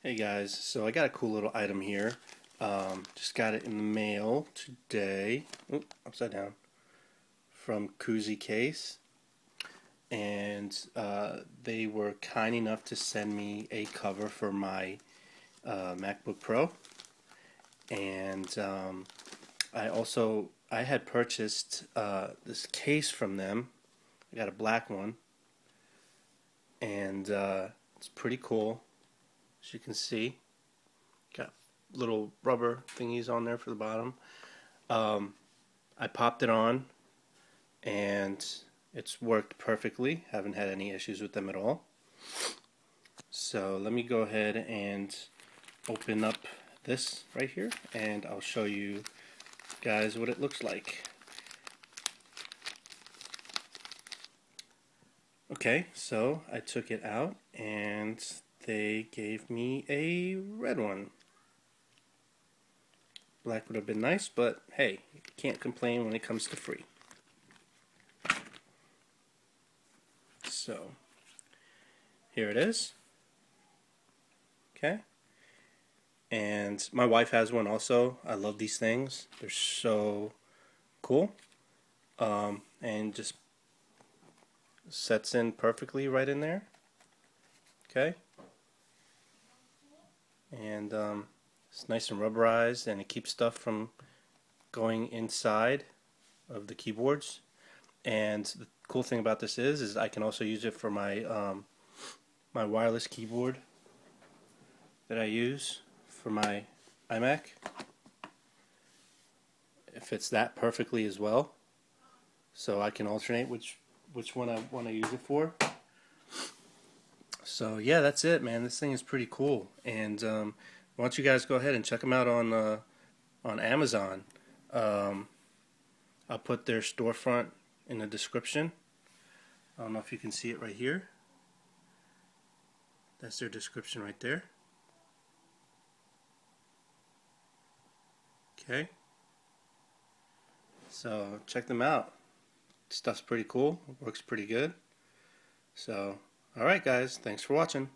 Hey guys, so I got a cool little item here. Um, just got it in the mail today. Oop, upside down. From Kuzy Case. And uh, they were kind enough to send me a cover for my uh, MacBook Pro. And um, I also, I had purchased uh, this case from them. I got a black one. And uh, it's pretty cool as you can see. Got little rubber thingies on there for the bottom. Um, I popped it on and it's worked perfectly. Haven't had any issues with them at all. So let me go ahead and open up this right here and I'll show you guys what it looks like. Okay, so I took it out and they gave me a red one. Black would have been nice, but hey, can't complain when it comes to free. So, here it is. Okay. And my wife has one also. I love these things. They're so cool. Um, and just sets in perfectly right in there. Okay and um, it's nice and rubberized and it keeps stuff from going inside of the keyboards. And the cool thing about this is is I can also use it for my um, my wireless keyboard that I use for my iMac it fits that perfectly as well. So I can alternate which which one I want to use it for. So yeah, that's it, man. This thing is pretty cool, and um, why don't you guys go ahead and check them out on uh, on Amazon? Um, I'll put their storefront in the description. I don't know if you can see it right here. That's their description right there. Okay. So check them out. Stuff's pretty cool. Works pretty good. So Alright guys, thanks for watching.